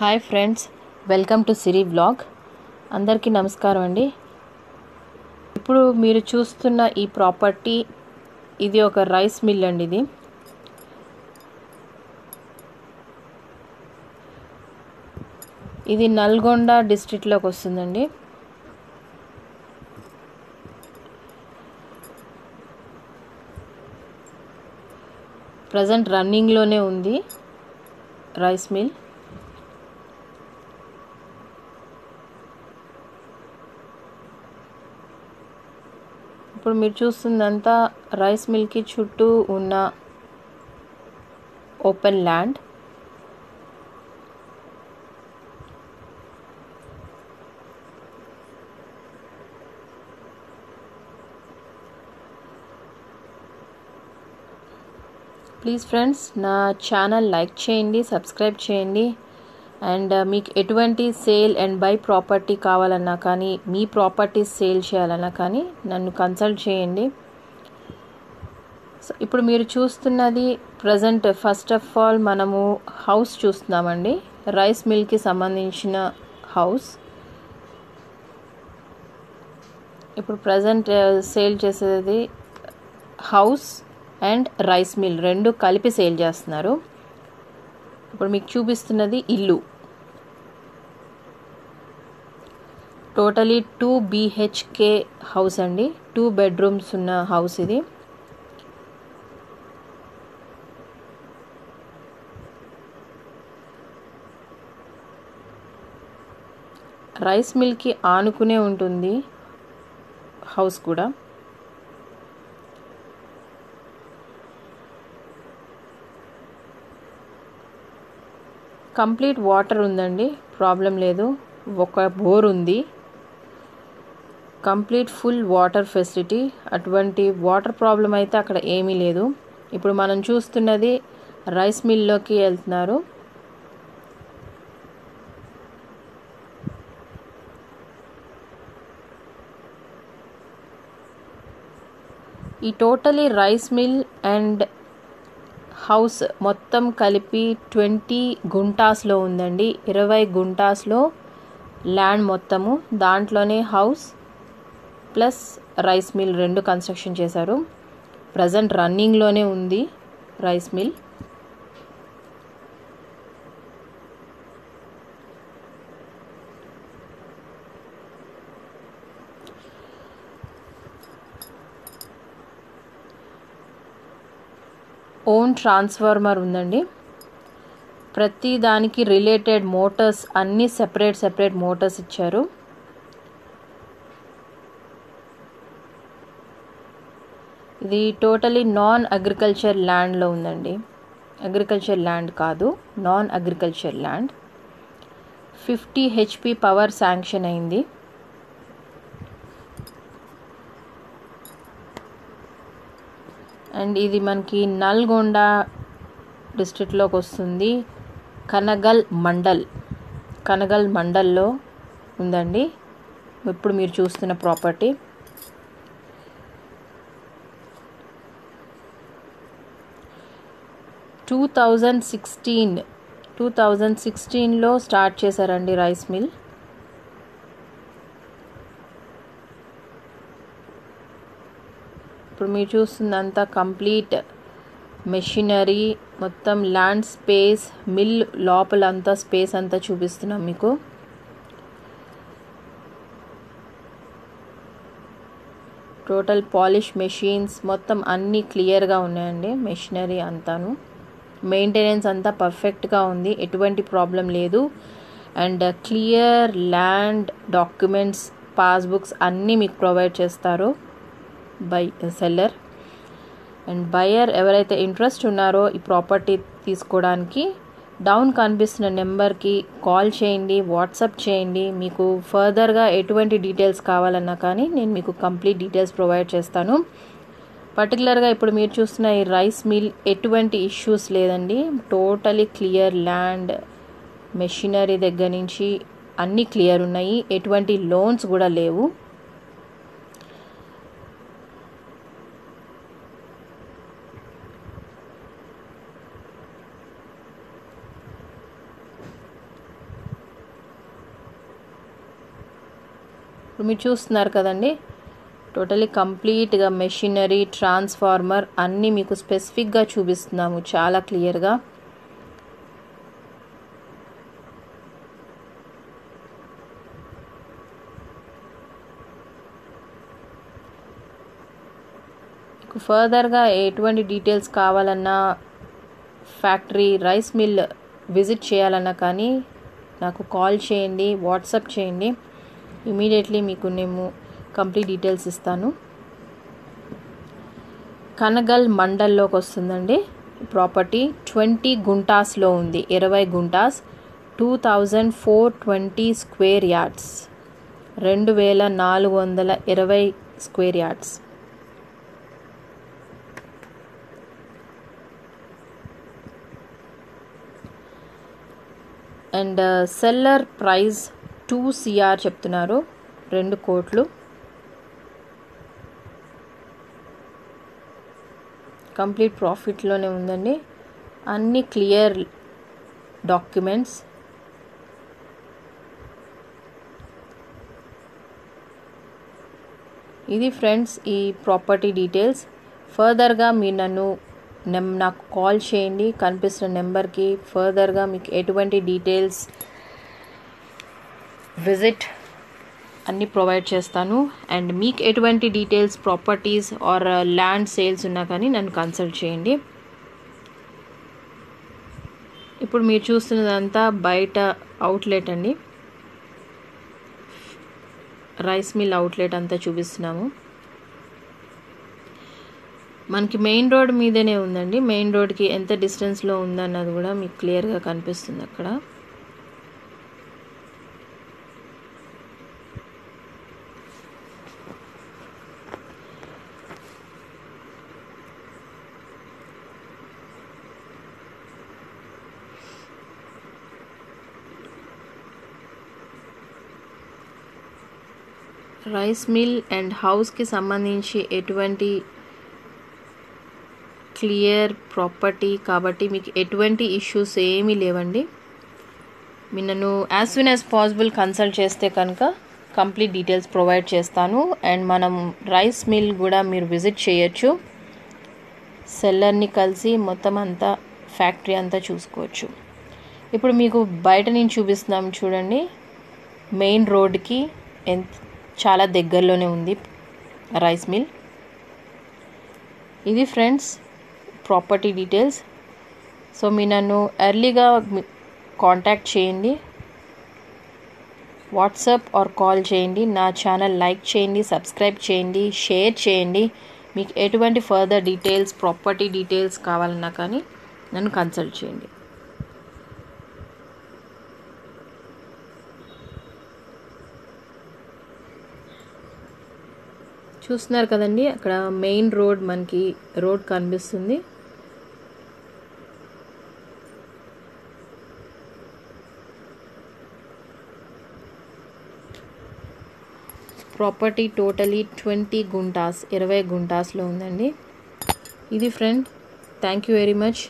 Hi friends welcome to Siri blog అందరికీ నమస్కారం అండి. ఇప్పుడు మీరు చూస్తున్న ఈ ప్రాపర్టీ ఇది ఒక రైస్ మిల్ అండి ఇది. ఇది నల్గొండ డిస్ట్రిక్ట్లోకి వస్తుందండి. ప్రజెంట్ రన్నింగ్లోనే ఉంది రైస్ మిల్. ఇప్పుడు మీరు చూస్తుందంతా రైస్ మిల్కి చుట్టూ ఉన్న ఓపెన్ ల్యాండ్. ప్లీజ్ ఫ్రెండ్స్ నా ఛానల్ లైక్ చేయండి సబ్స్క్రైబ్ చేయండి. అండ్ మీకు ఎటువంటి సేల్ అండ్ బై ప్రాపర్టీ కావాలన్నా కానీ మీ ప్రాపర్టీస్ సేల్ చేయాలన్నా కానీ నన్ను కన్సల్ట్ చేయండి. సో ఇప్పుడు మీరు చూస్తున్నది ప్రజెంట్ ఫస్ట్ ఆఫ్ ఆల్ మనము హౌస్ చూస్తున్నామండి. రైస్ మిల్కి సంబంధించిన హౌస్. ఇప్పుడు ప్రజెంట్ సేల్ చేసేది హౌస్ అండ్ రైస్ మిల్ రెండు కలిపి సేల్ చేస్తున్నారు. ఇప్పుడు మీకు చూపిస్తున్నది ఇల్లు. టోటలీ టూ బీహెచ్కే హౌస్ అండి. టూ బెడ్రూమ్స్ ఉన్న హౌస్ ఇది. రైస్ మిల్కి ఆనుకునే ఉంటుంది హౌస్ కూడా. కంప్లీట్ వాటర్ ఉందండి. ప్రాబ్లం లేదు. ఒక బోర్ ఉంది. Complete full water facility. అటువంటి వాటర్ ప్రాబ్లం అయితే అక్కడ ఏమీ లేదు. ఇప్పుడు మనం చూస్తున్నది రైస్ మిల్లోకి వెళ్తున్నారు. ఈ totally rice mill and house మొత్తం కలిపి ట్వంటీ గుంటాస్లో ఉందండి. ఇరవై గుంటాస్లో ల్యాండ్ మొత్తము. దాంట్లోనే హౌస్ ప్లస్ రైస్ మిల్ రెండు కన్స్ట్రక్షన్ చేశారు. ప్రజెంట్ రన్నింగ్లోనే ఉంది రైస్ మిల్. ఓన్ ట్రాన్స్ఫార్మర్ ఉందండి. ప్రతి దానికి రిలేటెడ్ మోటార్స్ అన్నీ సెపరేట్ సెపరేట్ మోటార్స్ ఇచ్చారు. ఇది టోటలీ నాన్ అగ్రికల్చర్ ల్యాండ్లో ఉందండి. అగ్రికల్చర్ ల్యాండ్ కాదు non agriculture land. Fifty HP power sanction అయింది. అండ్ ఇది మనకి నల్గొండ డిస్ట్రిక్ట్లోకి వస్తుంది. కనగల్ మండల్. కనగల్ మండల్లో ఉందండి. ఇప్పుడు మీరు చూస్తున్న property. Two thousand sixteen. Two thousand సిక్స్టీన్లో స్టార్ట్ చేశారండి రైస్ మిల్. ఇప్పుడు మీరు చూస్తుందంతా కంప్లీట్ మెషినరీ మొత్తం ల్యాండ్ స్పేస్ మిల్ లోపల అంతా స్పేస్ అంతా చూపిస్తున్నాం మీకు. టోటల్ పాలిష్ మెషిన్స్ మొత్తం అన్నీ క్లియర్గా ఉన్నాయండి మెషినరీ అంతాను. మెయింటెనెన్స్ అంతా పర్ఫెక్ట్గా ఉంది ఎటువంటి ప్రాబ్లం లేదు. And clear land documents passbooks అన్నీ మీకు ప్రొవైడ్ చేస్తారు. By seller. అండ్ బయర్ ఎవరైతే ఇంట్రెస్ట్ ఉన్నారో ఈ ప్రాపర్టీ తీసుకోవడానికి డౌన్ కనిపిస్తున్న నెంబర్కి కాల్ చేయండి వాట్సాప్ చేయండి. మీకు ఫర్దర్గా ఎటువంటి డీటెయిల్స్ కావాలన్నా కానీ నేను మీకు కంప్లీట్ డీటెయిల్స్ ప్రొవైడ్ చేస్తాను. పర్టికులర్గా ఇప్పుడు మీరు చూస్తున్న ఈ రైస్ మిల్ ఎటువంటి ఇష్యూస్ లేదండి. టోటలీ క్లియర్ ల్యాండ్ మెషినరీ దగ్గర నుంచి అన్నీ క్లియర్ ఉన్నాయి. ఎటువంటి లోన్స్ కూడా లేవు. ఇప్పుడు మీరు చూస్తున్నారు కదండి. టోటలీ కంప్లీట్గా మెషినరీ ట్రాన్స్ఫార్మర్ అన్నీ మీకు స్పెసిఫిక్గా చూపిస్తున్నాము. చాలా క్లియర్గా మీకు ఫర్దర్గా ఎటువంటి డీటెయిల్స్ కావాలన్నా ఫ్యాక్టరీ రైస్ మిల్ విజిట్ చేయాలన్నా కానీ నాకు కాల్ చేయండి వాట్సాప్ చేయండి. ఇమీడియట్లీ మీకు నేను కంప్లీట్ డీటెయిల్స్ ఇస్తాను. కనగల్ మండల్లోకి వస్తుందండి. ప్రాపర్టీ ట్వంటీ గుంటాస్లో ఉంది. ఇరవై guntas two thousand four twenty square yards. రెండు వేల నాలుగు వందల ఇరవై square yards. And seller price two CR చెప్తున్నారు. రెండు కోట్లు. కంప్లీట్ ప్రాఫిట్లోనే ఉందండి. అన్ని క్లియర్ డాక్యుమెంట్స్. ఇది ఫ్రెండ్స్ ఈ ప్రాపర్టీ డీటెయిల్స్. ఫర్దర్గా మీరు నన్ను నెమ్ నాకు కాల్ చేయండి. కనిపిస్తున్న నెంబర్కి ఫర్దర్గా మీకు ఎటువంటి డీటెయిల్స్ విజిట్ అన్నీ ప్రొవైడ్ చేస్తాను. అండ్ మీకు ఎటువంటి details properties are uh, land sales ఉన్నా కానీ నన్ను కన్సల్ట్ చేయండి. ఇప్పుడు మీరు చూస్తున్నదంతా బయట అవుట్లెట్ అండి. రైస్ మిల్ అవుట్లెట్ అంతా చూపిస్తున్నాము. మనకి మెయిన్ రోడ్ మీదనే ఉందండి. మెయిన్ రోడ్కి ఎంత డిస్టెన్స్లో ఉందన్నది కూడా మీకు క్లియర్గా కనిపిస్తుంది అక్కడ. రైస్ మిల్ అండ్ హౌస్కి సంబంధించి ఎటువంటి క్లియర్ ప్రాపర్టీ కాబట్టి మీకు ఎటువంటి ఇష్యూస్ ఏమీ లేవండి. మీ నన్ను as soon as possible consult చేస్తే కనుక కంప్లీట్ డీటెయిల్స్ ప్రొవైడ్ చేస్తాను. అండ్ మనం రైస్ మిల్ కూడా మీరు విజిట్ చేయొచ్చు. సెల్లర్ని కలిసి మొత్తం అంతా ఫ్యాక్టరీ అంతా చూసుకోవచ్చు. ఇప్పుడు మీకు బయట నుంచి చూపిస్తున్నాం చూడండి. మెయిన్ రోడ్కి ఎంత చాలా దగ్గరలోనే ఉంది రైస్ మిల్. ఇది ఫ్రెండ్స్ ప్రాపర్టీ డీటెయిల్స్. సో మీ నన్ను ఎర్లీగా కాంటాక్ట్ చేయండి. వాట్సాప్ ఆర్ కాల్ చేయండి. నా ఛానల్ లైక్ చేయండి సబ్స్క్రైబ్ చేయండి షేర్ చేయండి. మీకు ఎటువంటి ఫర్దర్ డీటెయిల్స్ ప్రాపర్టీ డీటెయిల్స్ కావాలన్నా కానీ నన్ను కన్సల్ట్ చేయండి. చూస్తున్నారు కదండి అక్కడ మెయిన్ రోడ్ మనకి రోడ్ కనిపిస్తుంది. ప్రాపర్టీ టోటలీ ట్వంటీ గుంటాస్ ఇరవై గుంటాస్లో ఉందండి. ఇది friend thank you very much